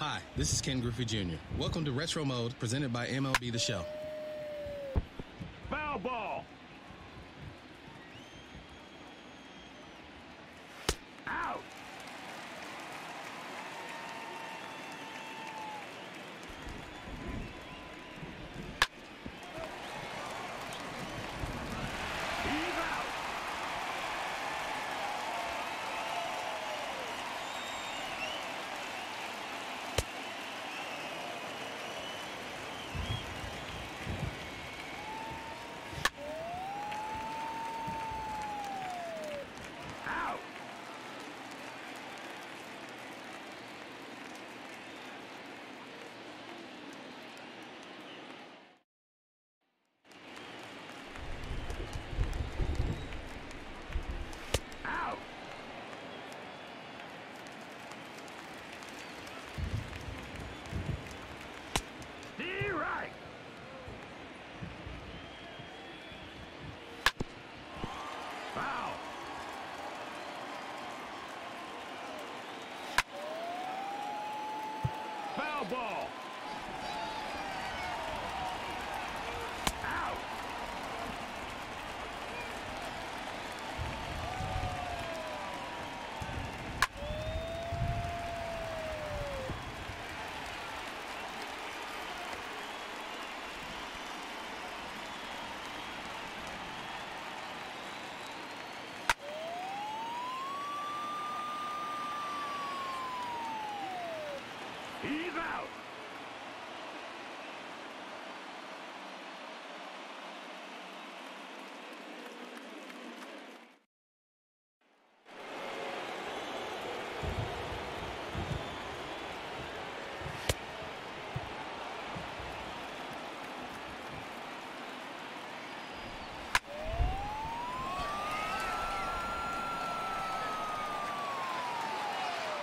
Hi, this is Ken Griffey Jr. Welcome to Retro Mode, presented by MLB The Show. Foul ball. Out. He's out. Out. Out. Stay right. Foul. Foul ball. Out. He's out.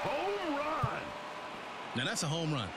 Home run. Now that's a home run.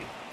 Safe.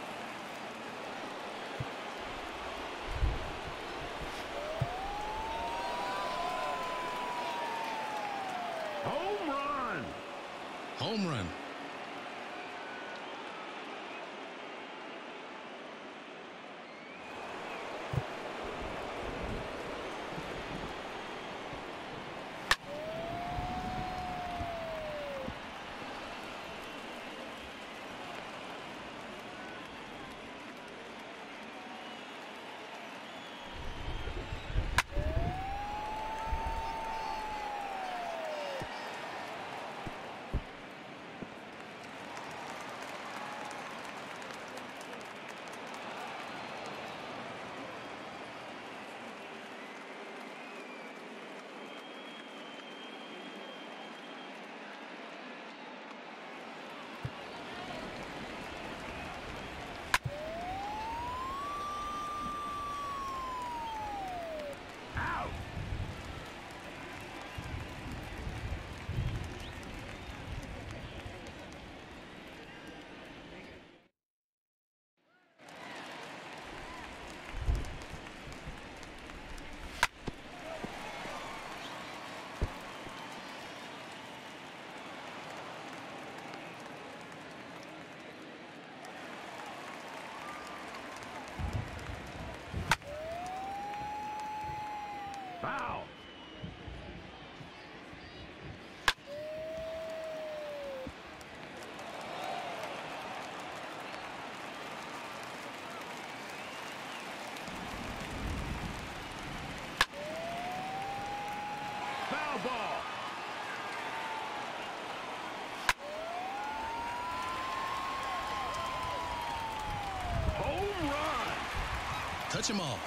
Run.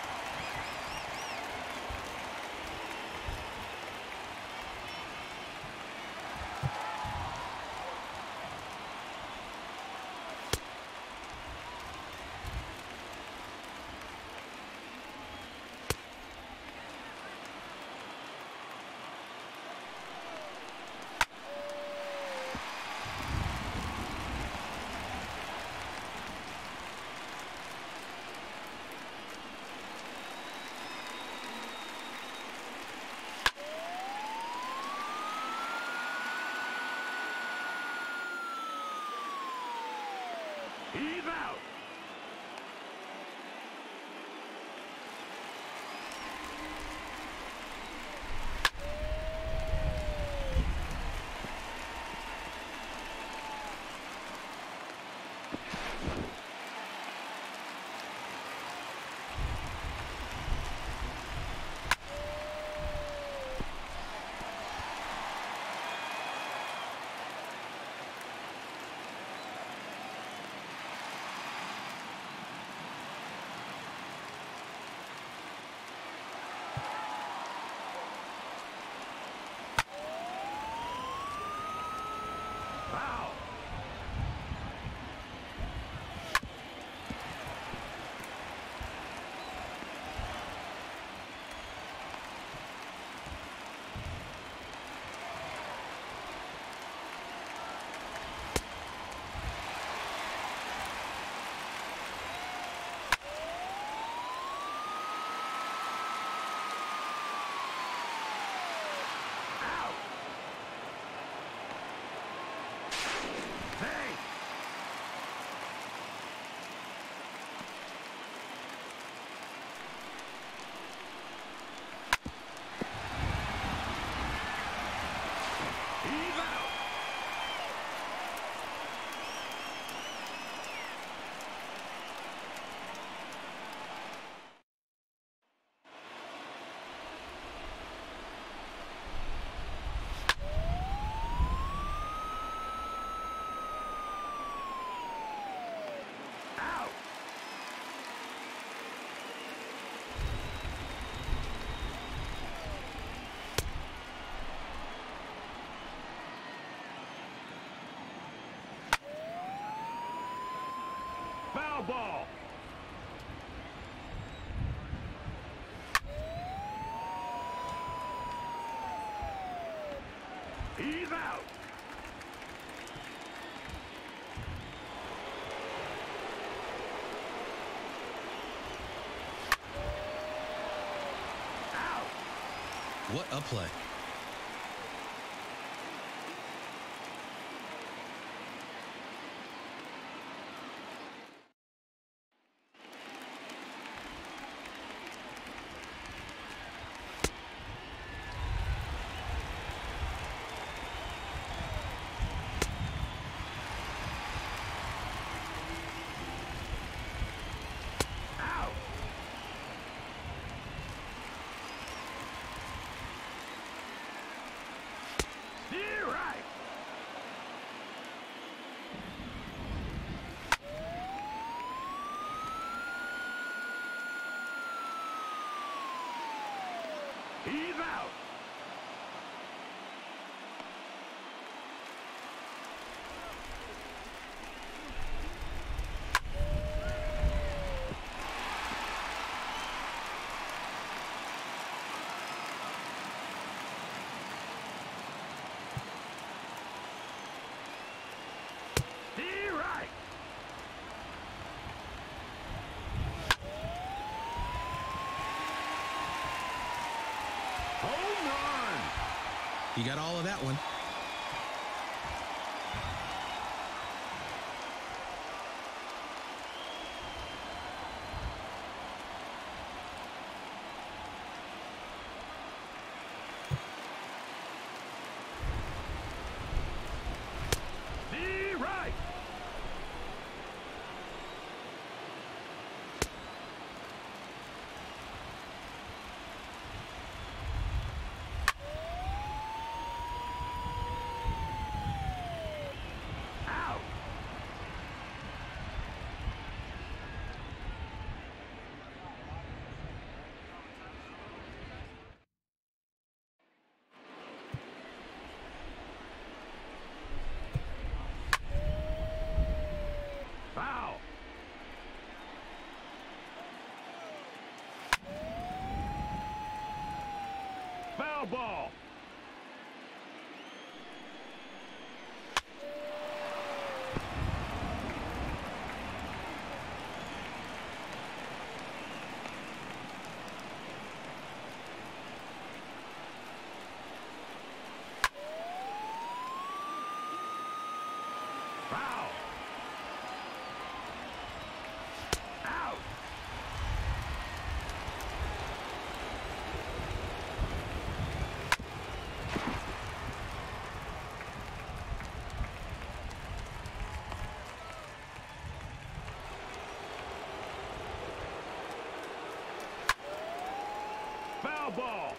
He's out. What a play. Out. Steer right. He's out. Steer right. Home run. He got all of that one. Steer right. Out. Foul. Foul ball. Foul. Out. Foul ball.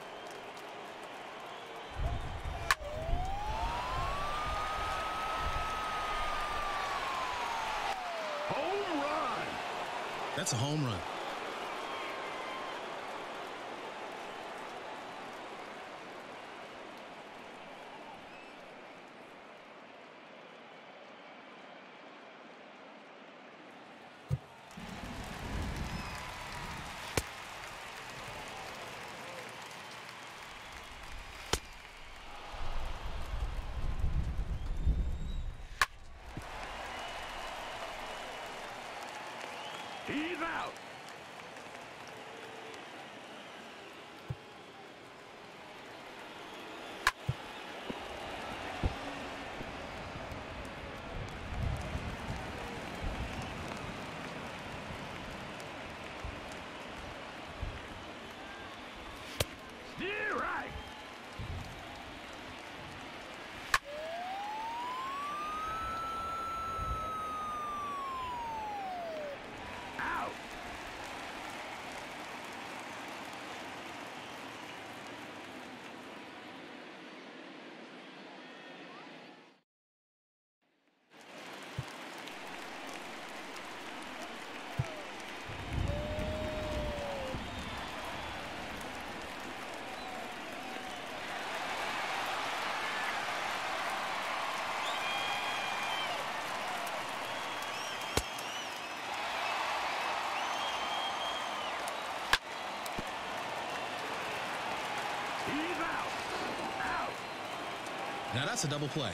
Home run. That's a home run. He's out. Steer right. Out. He's out. Out. Now that's a double play.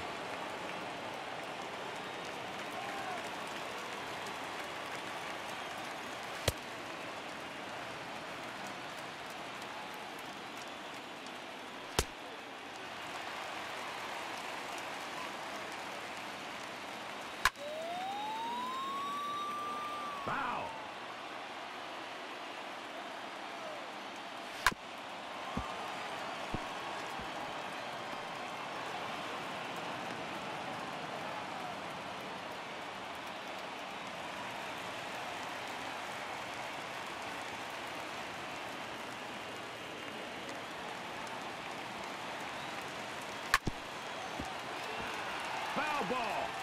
Foul. Foul ball.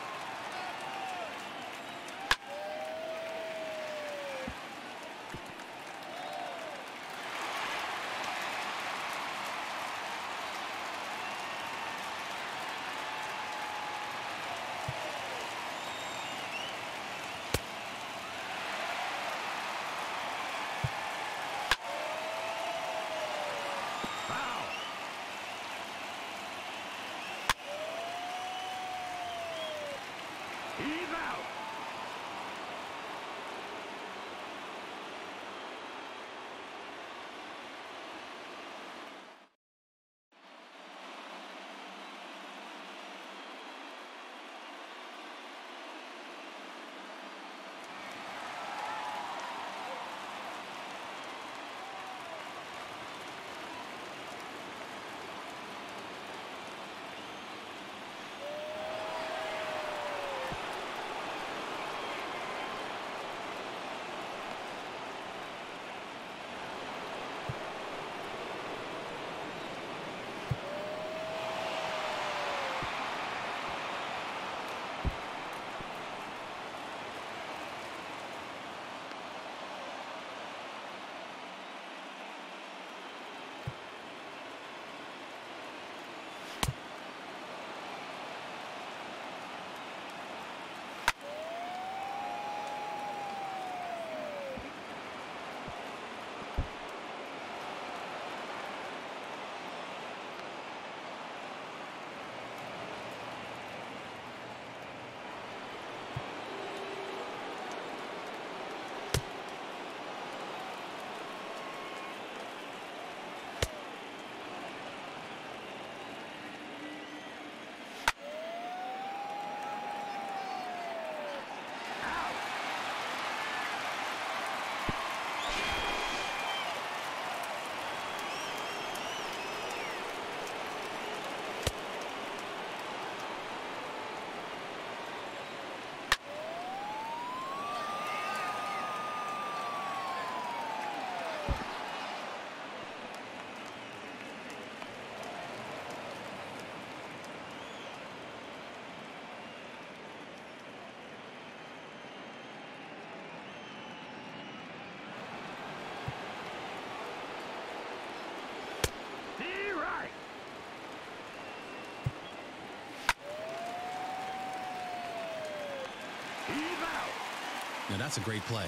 Now that's a great play.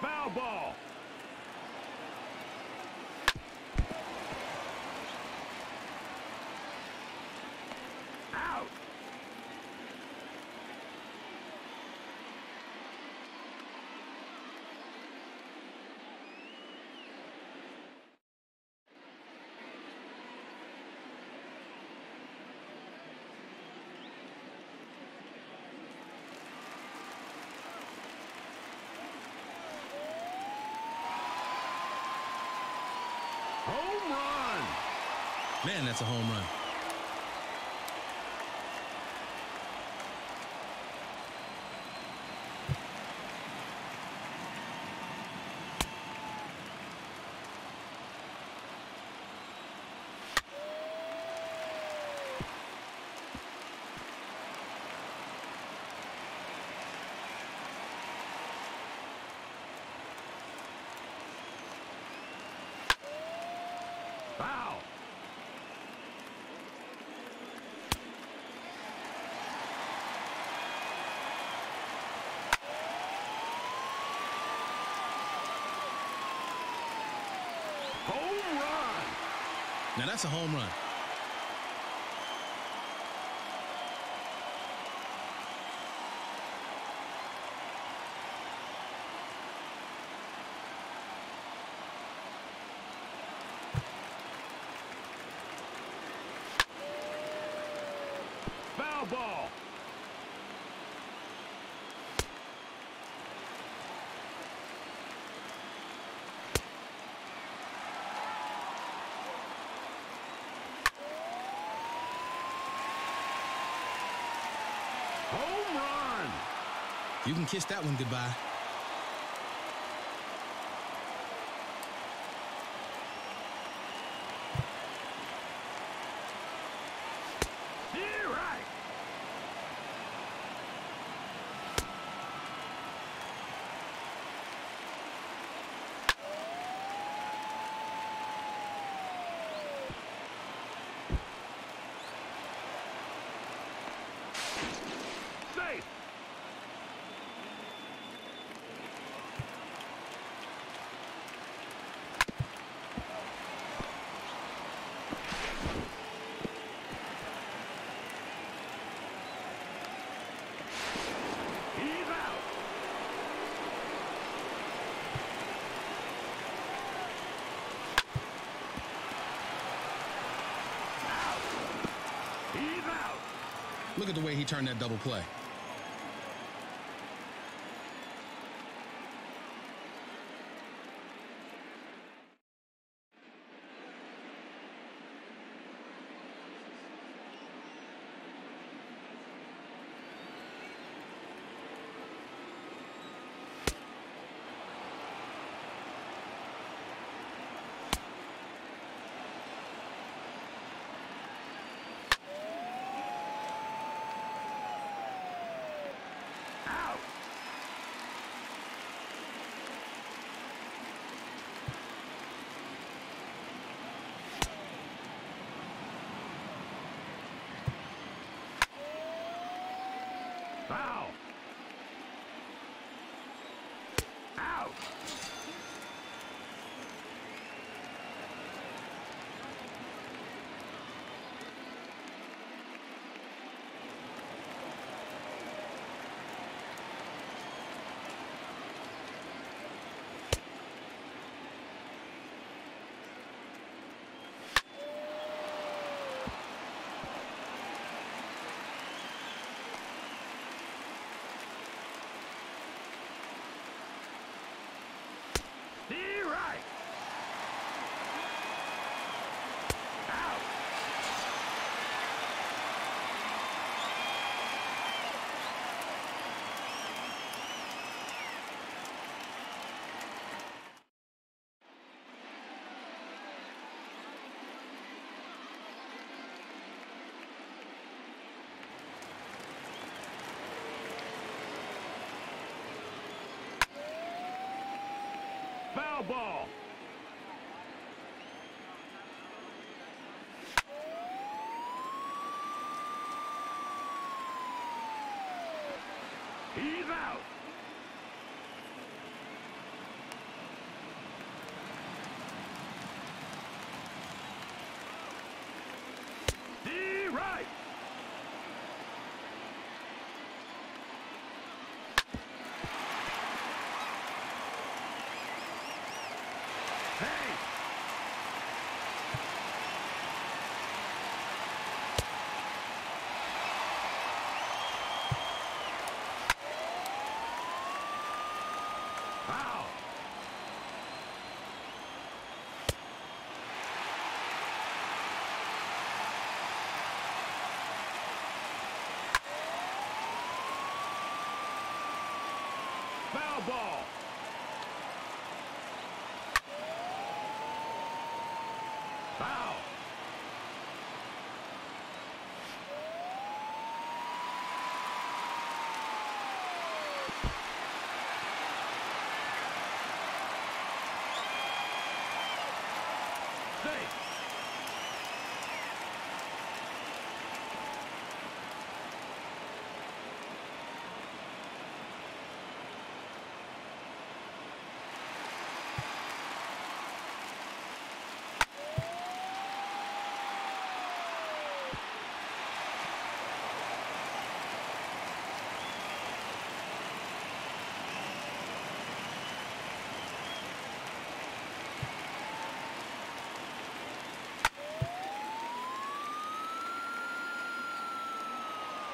Foul ball. Out. Home run. Man, that's a home run. That's a home run. Foul ball. Home run. You can kiss that one goodbye. You're right. Safe. He's out. Out. He's out. Look at the way he turned that double play. Out. Foul. Out. You're right. Out. Foul ball. He's out. D right. Hey. Foul. Foul ball. Foul. Safe.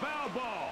Foul ball.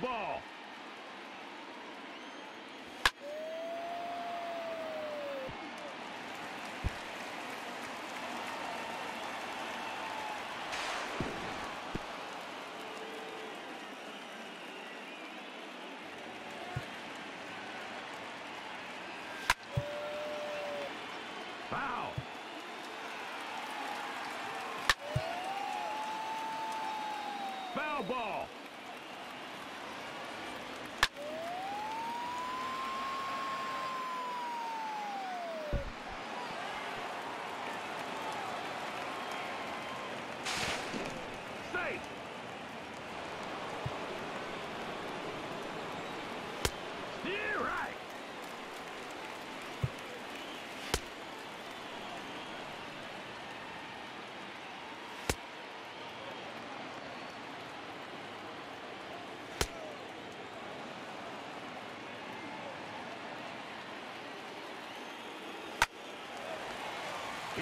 Ball. Foul. Foul ball. Safe. Steer right.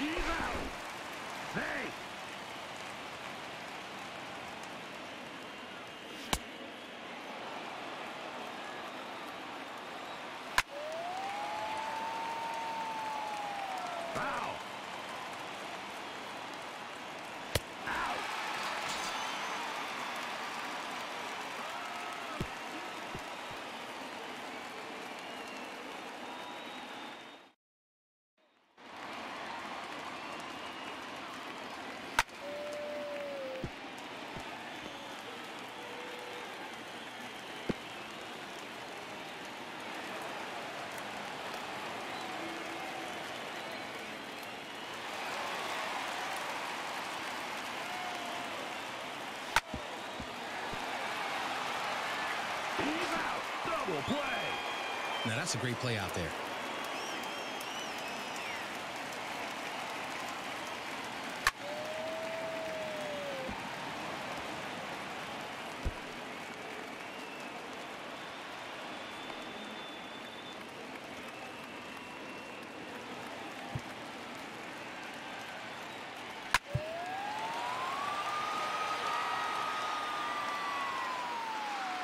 He's out. Safe. Foul. Out. He's out. Double play. Now that's a great play out there.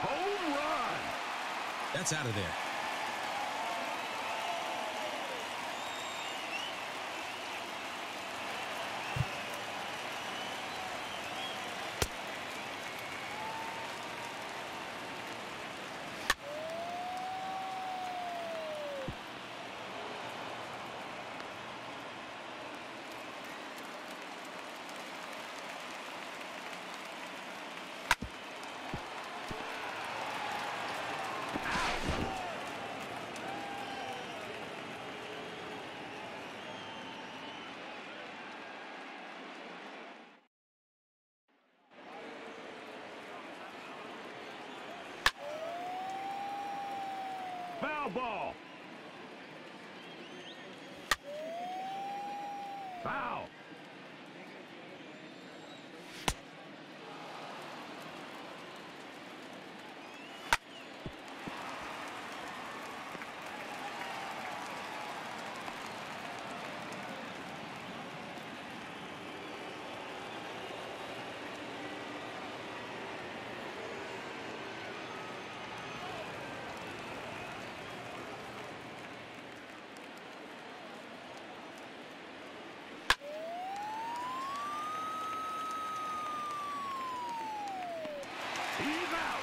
Home run. That's out of there. foul ball. He's out.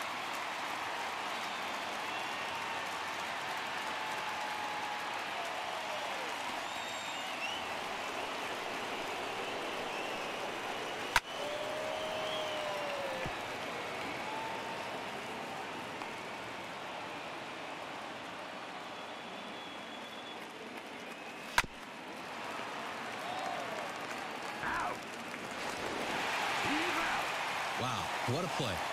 Wow, what a play.